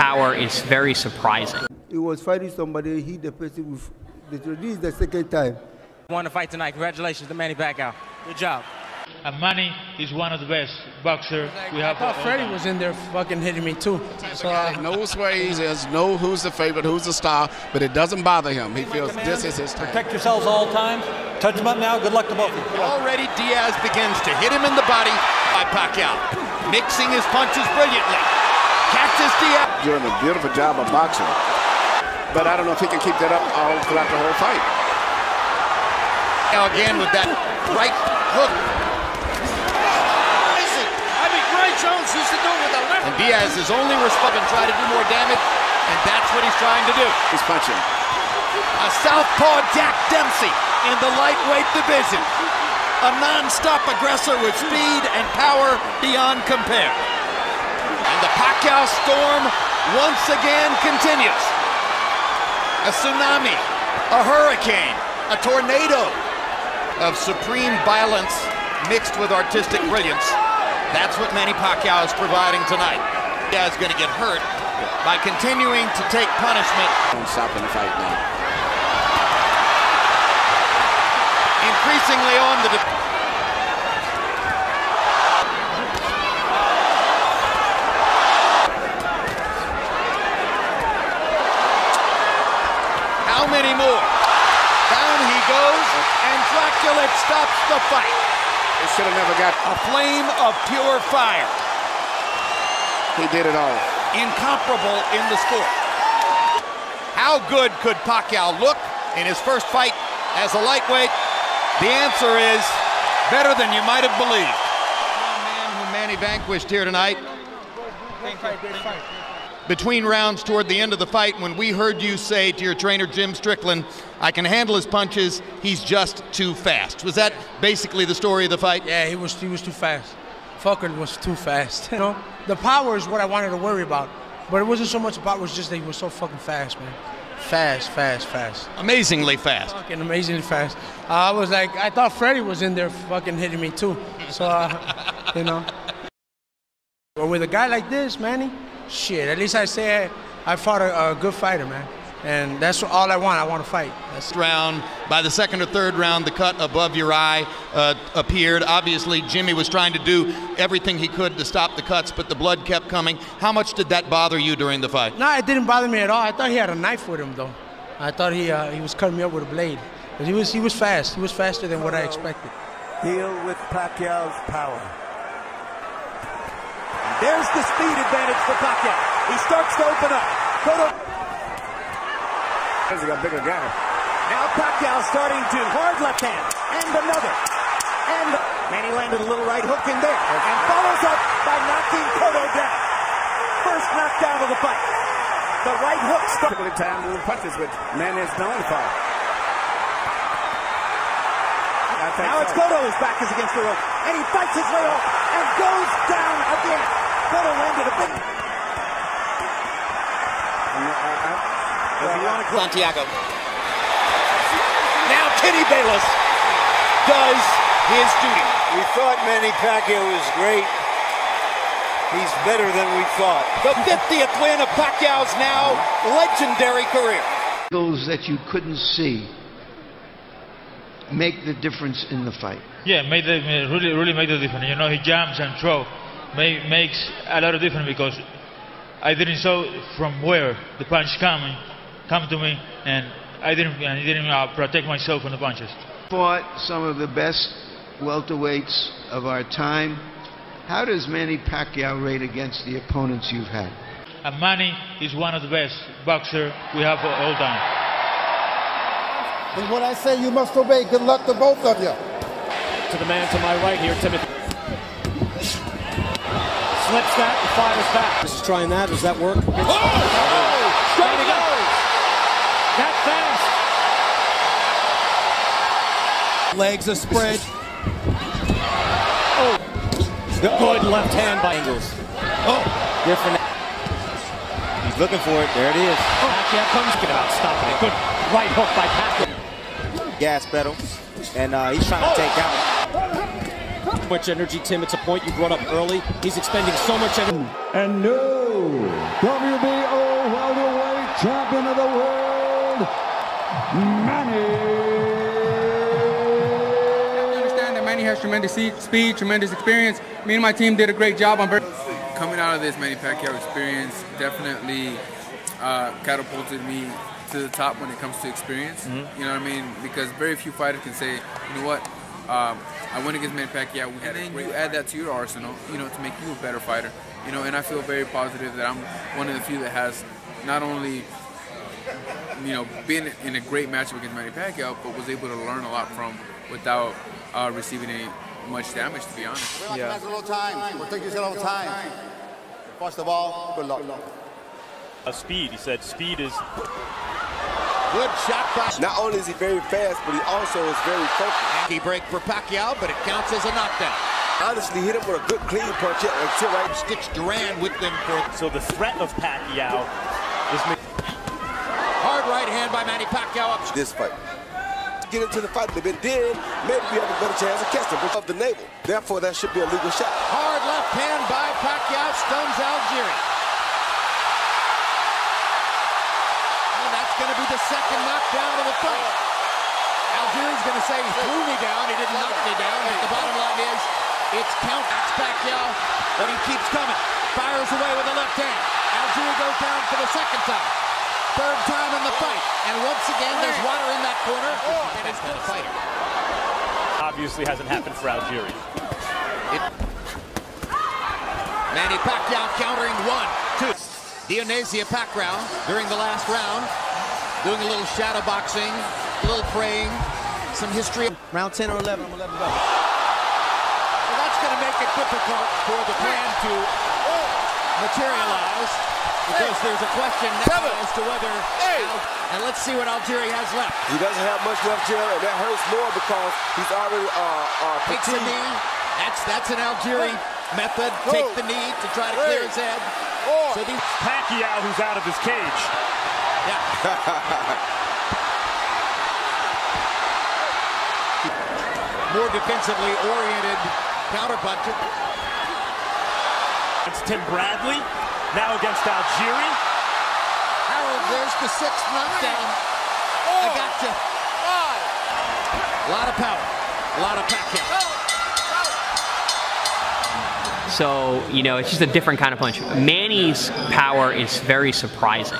power is very surprising. He was fighting somebody, he the person with the, this is the second time. Won the fight tonight. Congratulations to Manny Pacquiao. Good job. And Manny is one of the best boxers we have. I thought Freddie was in there fucking hitting me too. So uh, knows where he is, know who's the favorite, who's the star, but it doesn't bother him. He feels this is his time. Protect yourselves all times. Touch him up now. Good luck to both of you. Already Diaz begins to hit him in the body by Pacquiao, mixing his punches brilliantly. Catches Diaz. Doing a beautiful job of boxing. But I don't know if he can keep that up all throughout the whole fight. Now again with that right hook. I mean, Ray Jones used to do it with a left. And Diaz is only responding, try to do more damage, and that's what he's trying to do. He's punching. A southpaw Jack Dempsey in the lightweight division. A non-stop aggressor with speed and power beyond compare. And the Pacquiao storm once again continues. A tsunami, a hurricane, a tornado of supreme violence mixed with artistic brilliance. That's what Manny Pacquiao is providing tonight. Diaz going to get hurt by continuing to take punishment. Don't stop in the fight now. Increasingly on the. How many more? Down he goes, and Drakulich stops the fight. He should have never got. A flame of pure fire. He did it all. Incomparable in the sport. How good could Pacquiao look in his first fight as a lightweight? The answer is better than you might have believed. One man who Manny vanquished here tonight. Between rounds toward the end of the fight, when we heard you say to your trainer Jim Strickland, I can handle his punches, he's just too fast. Was that basically the story of the fight? yeah, he was he was too fast. Fucker was too fast. You know, the power is what I wanted to worry about, but it wasn't so much about. It was just that he was so fucking fast, man. Fast, fast, fast. Amazingly fast. Fucking amazingly fast. Uh, I was like, I thought Freddie was in there fucking hitting me too. So, uh, you know. But with a guy like this, Manny, shit, at least I say I, I fought a, a good fighter, man. And that's all I want. I want to fight. That's round. By the second or third round, the cut above your eye uh, appeared. Obviously, Jimmy was trying to do everything he could to stop the cuts, but the blood kept coming. How much did that bother you during the fight? No, it didn't bother me at all. I thought he had a knife with him, though. I thought he uh, he was cutting me up with a blade. But he was he was fast. He was faster than what I expected. Deal with Pacquiao's power. There's the speed advantage for Pacquiao. He starts to open up. Cotto. He's got bigger gunner. Now Pacquiao starting to hard left hand and another. And Manny landed a little right hook in there and follows up by knocking Cotto down. First knockdown of the fight. The right hook starts. Typically timed little punches, which man is known for. Now it's Cotto whose back is against the rope. And he fights his way off and goes down again. Cotto landed a big. Santiago. Now Kenny Bayless does his duty. We thought Manny Pacquiao was great. He's better than we thought. The 50th win of Pacquiao's now legendary career. Those that you couldn't see make the difference in the fight. Yeah, made the, really, really made the difference. You know, he jumps and throw, make, makes a lot of difference because I didn't saw from where the punch coming, come to me, and I didn't, I didn't uh, protect myself from the punches. Fought some of the best welterweights of our time. How does Manny Pacquiao rate against the opponents you've had? And Manny is one of the best boxer we have all time. And when I say you must obey, good luck to both of you. To the man to my right here, Timothy. Slips that and fires back. Just trying that. Does that work? Oh! Straight he goes. That fast. Legs are spread. Oh. The Good left hand by Ingles. Oh. Different. He's looking for it. There it is. Pacquiao comes good about stopping it. Good right hook by Pacquiao. Gas pedal. And uh, he's trying to take out. Much energy, Tim. It's a point you brought up early. He's expending so much energy. And new WBO welterweight champion of the world, Manny. I understand that Manny has tremendous speed, tremendous experience. Me and my team did a great job. I'm very coming out of this Manny Pacquiao experience. Definitely uh, catapulted me to the top when it comes to experience. Mm-hmm. You know what I mean? Because very few fighters can say, you know what, um, I went against Manny Pacquiao, and then you add that to your arsenal, you know, to make you a better fighter. You know, and I feel very positive that I'm one of the few that has not only you know, been in a great matchup against Manny Pacquiao, but was able to learn a lot from without uh, receiving any much damage, to be honest. Yeah. a little time. We'll take this a little time. First of all, good luck. Uh, speed. He said speed is Good shot by. Not only is he very fast, but he also is very focused. He break for Pacquiao, but it counts as a knockdown. Honestly, hit him with a good clean punch yet until right. Sticks Duran with them for so the threat of Pacquiao is. Hard right hand by Manny Pacquiao up. This fight. Get into the fight, but if it did, maybe we have a better chance of catching him of the navel. Therefore, that should be a legal shot. Hard left hand by Pacquiao stuns Algieri. And that's going to be the second knockdown of the fight. Algieri's going to say he threw me down, he didn't knock me down, but the bottom line is it's count That's Pacquiao, but he keeps coming. Fires away with the left hand. Algieri goes down for the second time. Third time in the fight. And once again, there's water in that corner. And it's a fighter. Obviously hasn't happened for Algieri. It, Manny Pacquiao countering one, two. Dionisia Pacquiao during the last round, doing a little shadow boxing, a little praying, some history. Round 10 or 11, I'm going to let him go. Well, that's going to make it difficult for the plan to materialize because there's a question now as to whether. Al- and let's see what Algieri has left. He doesn't have much left here, and that hurts more because he's already uh, uh, Takes a knee. That's that's an Algieri method. Take the knee to try to clear his head. So these Pacquiao, who's out of his cage. more defensively oriented counter counterpuncher. It's Tim Bradley, now against Algieri. Harold, there's the sixth knockdown. I got you. A lot of power. A lot of Pacquiao. So, you know, it's just a different kind of punch. Manny's power is very surprising.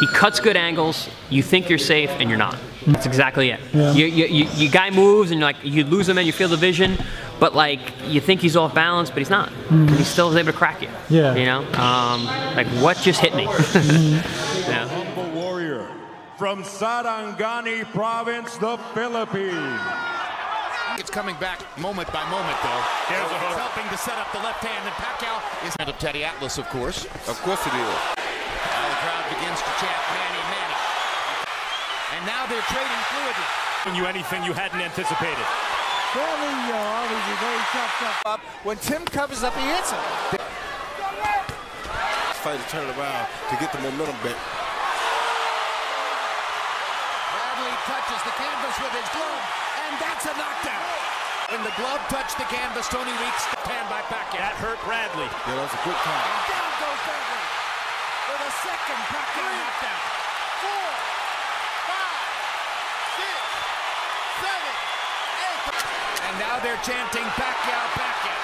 He cuts good angles, you think you're safe, and you're not. That's exactly it. Yeah. You, you, you, you guy moves, and you're like, you lose him, and you feel the vision, but like, you think he's off balance, but he's not. Mhm. He still is able to crack you. Yeah. You know? Um, like, what just hit me? yeah. Humble warrior from Sarangani province, the Philippines. It's coming back moment by moment, though. Here's a hook. helping to set up the left hand, and Pacquiao is of Teddy Atlas, of course. Of course it is. Now the crowd begins to chant Manny, Manny. And now they're trading fluidly. Giving you anything you hadn't anticipated. Fairly, you know, obviously very chopped up. When Tim covers up, he hits him. Fight to turn it around to get the momentum back. Bradley touches the canvas with his glove, and that's a knockdown. When the glove touched the canvas, Tony Weeks hand by Pacquiao. That hurt Bradley. Yeah, that was a quick time. And down goes Bradley for the second Pacquiao knockdown. Four, five, six, seven, eight. And now they're chanting Pacquiao, Pacquiao.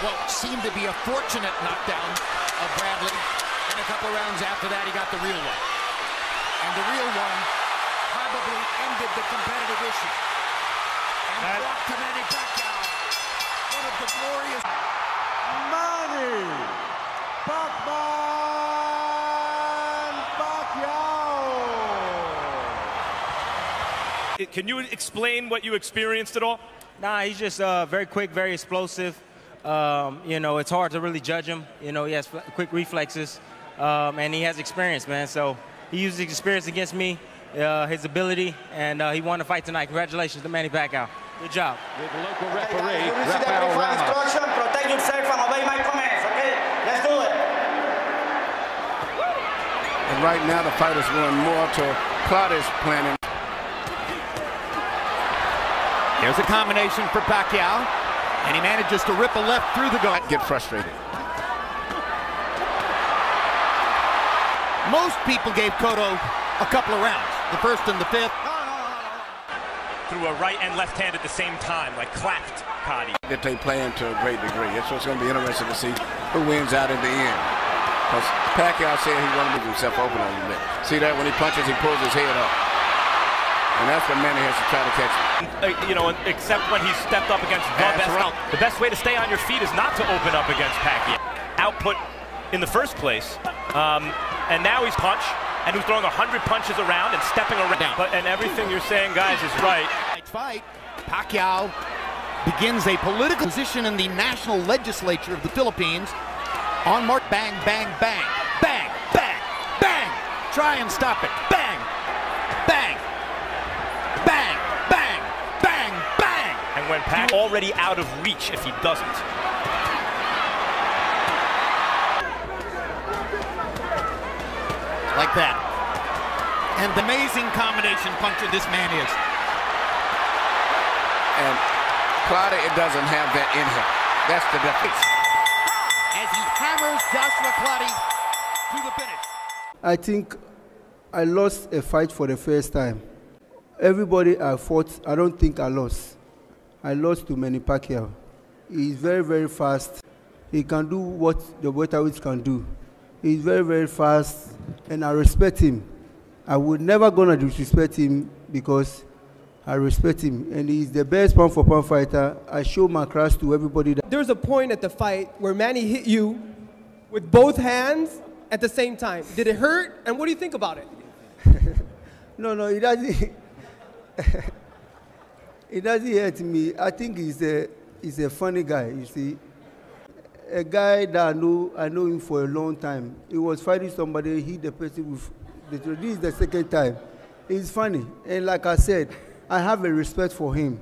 What seemed to be a fortunate knockdown of Bradley. And a couple rounds after that, he got the real one. And the real one probably ended the competitive issue. And That- brought to Manny Pacquiao one of the glorious. Manny Pacman Pacquiao. Can you explain what you experienced at all? Nah, he's just uh, very quick, very explosive. Um, you know, it's hard to really judge him. You know, he has fl- quick reflexes, um, and he has experience, man. So he used his experience against me, uh, his ability, and uh, he won the fight tonight. Congratulations to Manny Pacquiao. Good job. With the local referee, Rafael Rama. Protect yourself and obey my commands, okay? Let's do it. And right now the fight is going more to Clottey's planning. There's a combination for Pacquiao, and he manages to rip a left through the guard. Get frustrated. most people gave Cotto a couple of rounds, the first and the fifth. Threw a right and left hand at the same time, like clapped Clottey. That they playing to a great degree. That's what's going to be interesting to see who wins out in the end. Because Pacquiao said he wanted to move himself open a little bit. See that when he punches, he pulls his head up. And that's what Manny has to try to catch. Uh, you know, except when he stepped up against the That's best. right. The best way to stay on your feet is not to open up against Pacquiao. Output in the first place, um, and now he's punch, and he's throwing 100 punches around and stepping around. But and everything you're saying, guys, is right. Fight. Pacquiao begins a political position in the national legislature of the Philippines. On mark, bang, bang, bang, bang, bang, bang. Try and stop it. Bang, bang, bang, bang, bang, bang. And when Pac already out of reach if he doesn't. Like that. And the amazing combination puncher this man is. And Claudia, it doesn't have that in him. That's the difference. As he hammers Joshua Clottey to the finish. I think I lost a fight for the first time. Everybody I fought, I don't think I lost. I lost to Manny Pacquiao. He's very, very fast. He can do what the welterweights can do. He's very, very fast, and I respect him. I would never gonna disrespect him because I respect him, and he's the best pound for pound fighter. I show my class to everybody. That There was a point at the fight where Manny hit you with both hands at the same time. Did it hurt? And what do you think about it? no, no, it doesn't. it doesn't hurt me. I think he's a he's a funny guy. You see, a guy that I know I know him for a long time. He was fighting somebody, hit the person with. The, this is the second time. He's funny, and like I said, I have a respect for him.